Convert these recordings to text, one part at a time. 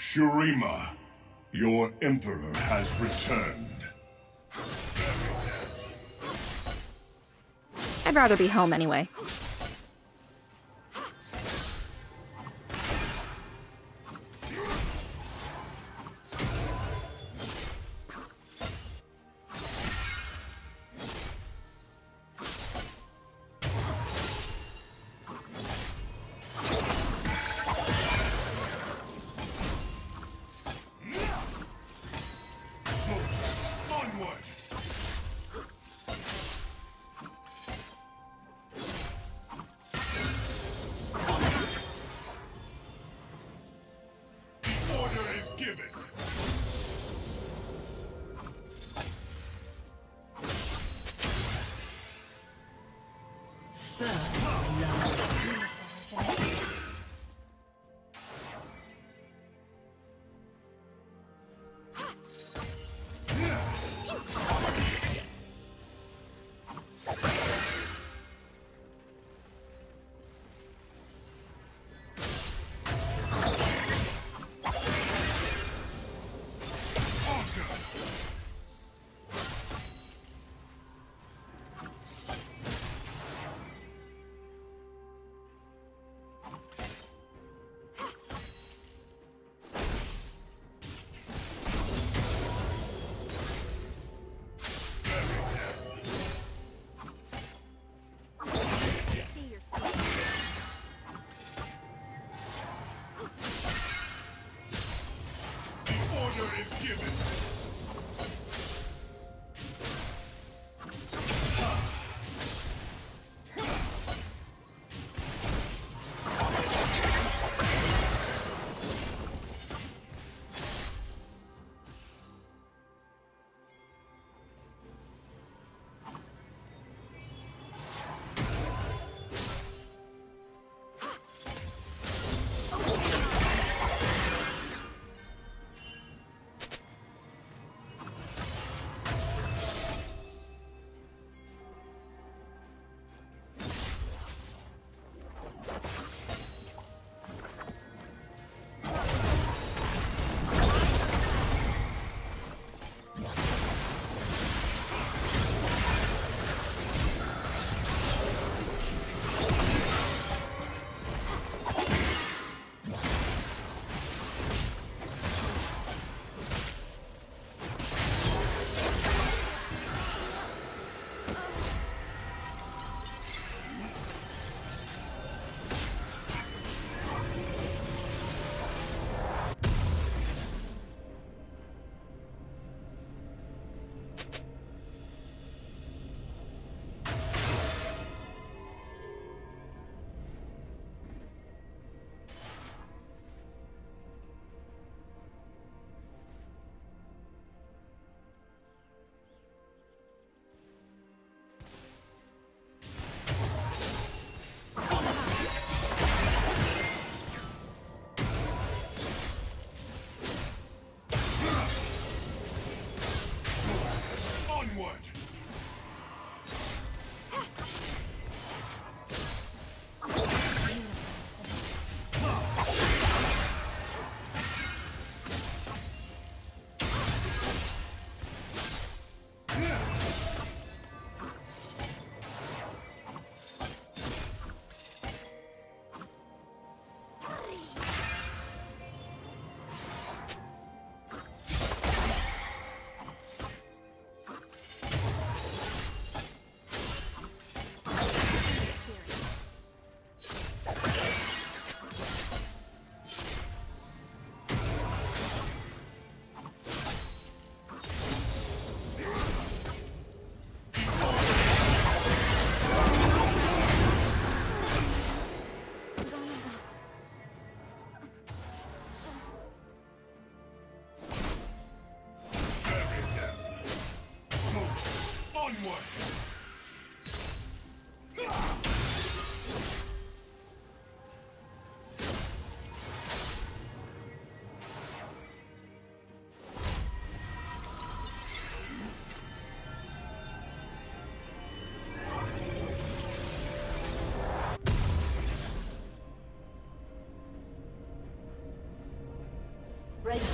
Shurima, your Emperor has returned. I'd rather be home anyway.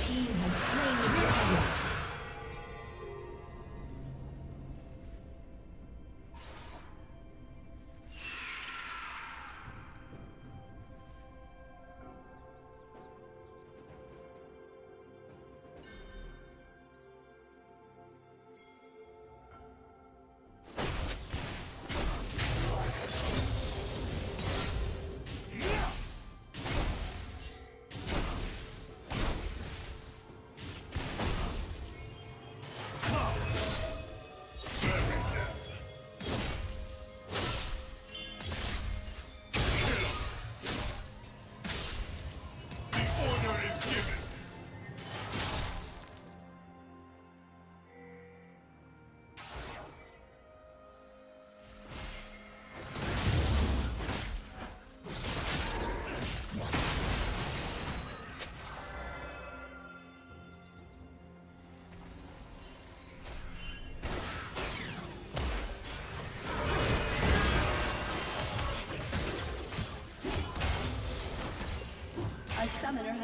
Team has